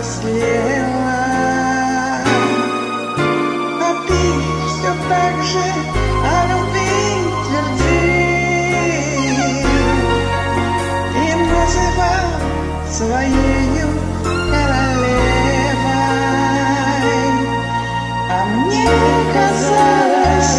повзрослела А ты все так же о любви твердил И называл своею королевой. А мне казалось